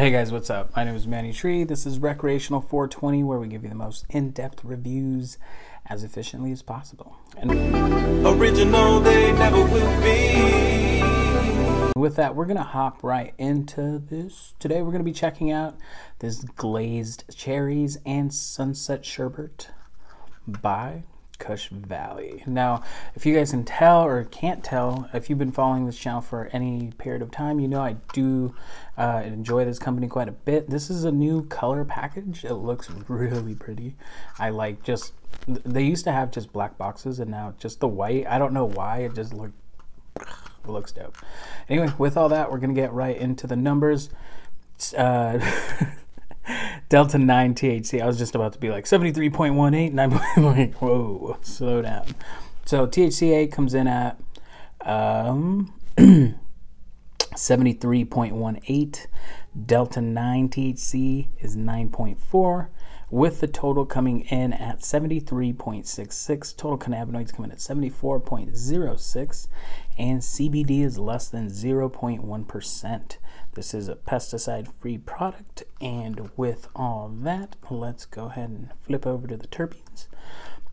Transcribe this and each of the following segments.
Hey guys, what's up? My name is Manny Tree. This is Recreational 420, where we give you the most in depth reviews as efficiently as possible. And Original, they never will be. with that, we're going to hop right into this. Today, we're going to be checking out this glazed cherries and sunset sherbet by Kush Valley. Now, if you guys can tell or can't tell, if you've been following this channel for any period of time, you know I do uh, enjoy this company quite a bit. This is a new color package. It looks really pretty. I like just, they used to have just black boxes and now just the white. I don't know why, it just looked, looks dope. Anyway, with all that, we're going to get right into the numbers. Uh, Delta 9 THC. I was just about to be like 73.18, 9.18. Whoa, slow down. So THCA comes in at um, 73.18. Delta 9 THC is 9.4, with the total coming in at 73.66. Total cannabinoids coming at 74.06, and CBD is less than 0.1%. This is a pesticide free product, and with all that, let's go ahead and flip over to the terpenes.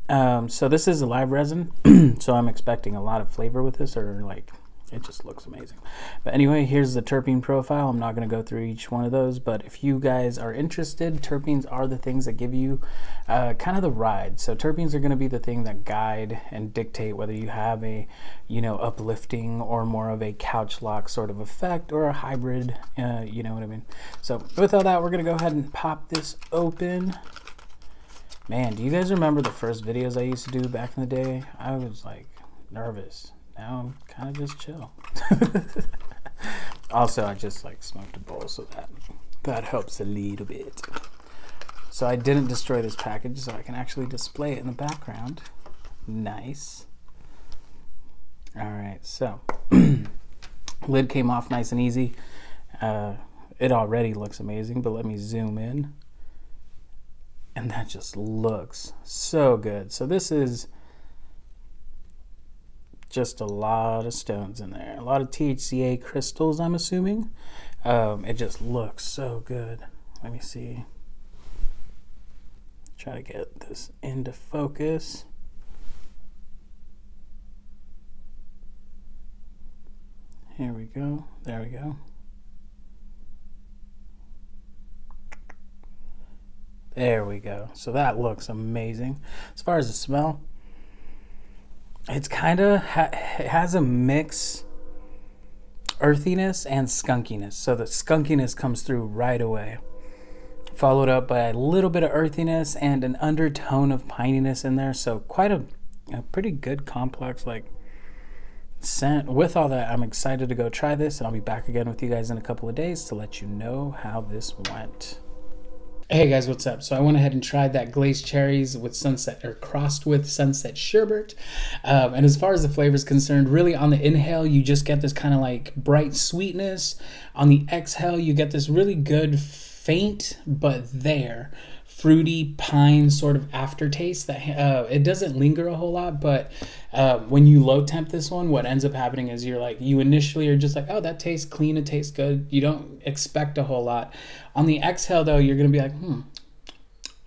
Um, so this is a live resin, so I'm expecting a lot of flavor with this, or like it just looks amazing. But anyway, here's the terpene profile. I'm not going to go through each one of those, but if you guys are interested, terpenes are the things that give you uh, kind of the ride. So terpenes are going to be the thing that guide and dictate whether you have a, you know, uplifting or more of a couch lock sort of effect or a hybrid, uh, you know what I mean? So with all that, we're going to go ahead and pop this open. Man, do you guys remember the first videos I used to do back in the day? I was like nervous now I'm kind of just chill. also, I just like smoked a bowl, so that that helps a little bit. So I didn't destroy this package, so I can actually display it in the background. Nice. All right, so lid came off nice and easy. Uh, it already looks amazing, but let me zoom in. And that just looks so good. So this is just a lot of stones in there. A lot of THCA crystals, I'm assuming. Um, it just looks so good. Let me see. Try to get this into focus. Here we go. There we go. There we go. So that looks amazing. As far as the smell, it's kind of ha- it has a mix earthiness and skunkiness. So the skunkiness comes through right away, followed up by a little bit of earthiness and an undertone of pininess in there. So quite a, a pretty good complex like scent. With all that, I'm excited to go try this, and I'll be back again with you guys in a couple of days to let you know how this went. Hey guys, what's up? So I went ahead and tried that glazed cherries with sunset or crossed with sunset sherbet. Um, and as far as the flavor is concerned, really on the inhale, you just get this kind of like bright sweetness. On the exhale, you get this really good faint but there fruity pine sort of aftertaste that uh, it doesn't linger a whole lot but uh, when you low temp this one what ends up happening is you're like you initially are just like oh that tastes clean it tastes good. You don't expect a whole lot. On the exhale though you're gonna be like hmm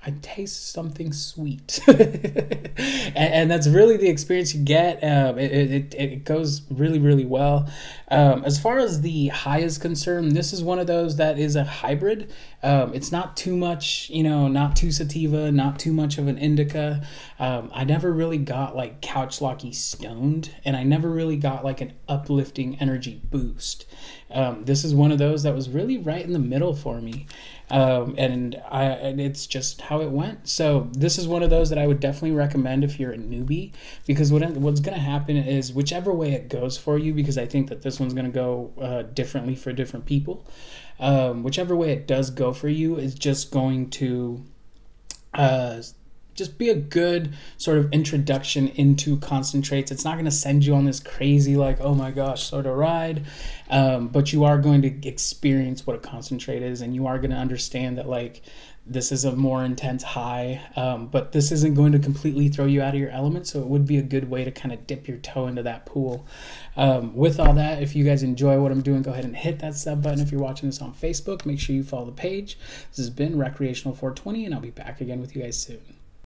I taste something sweet, and, and, that's really the experience you get. Um, it, it, it goes really, really well. Um, as far as the high is concerned, this is one of those that is a hybrid. Um, it's not too much, you know, not too sativa, not too much of an indica. Um, I never really got like couch locky stoned, and I never really got like an uplifting energy boost. Um, this is one of those that was really right in the middle for me. Um, and I, and it's just how it went. So this is one of those that I would definitely recommend if you're a newbie, because what what's going to happen is whichever way it goes for you, because I think that this one's going to go uh, differently for different people. Um, whichever way it does go for you is just going to uh, just be a good sort of introduction into concentrates. It's not going to send you on this crazy, like, oh my gosh, sort of ride, um, but you are going to experience what a concentrate is, and you are going to understand that, like, this is a more intense high, um, but this isn't going to completely throw you out of your element. So it would be a good way to kind of dip your toe into that pool. Um, with all that, if you guys enjoy what I'm doing, go ahead and hit that sub button. If you're watching this on Facebook, make sure you follow the page. This has been Recreational 420, and I'll be back again with you guys soon.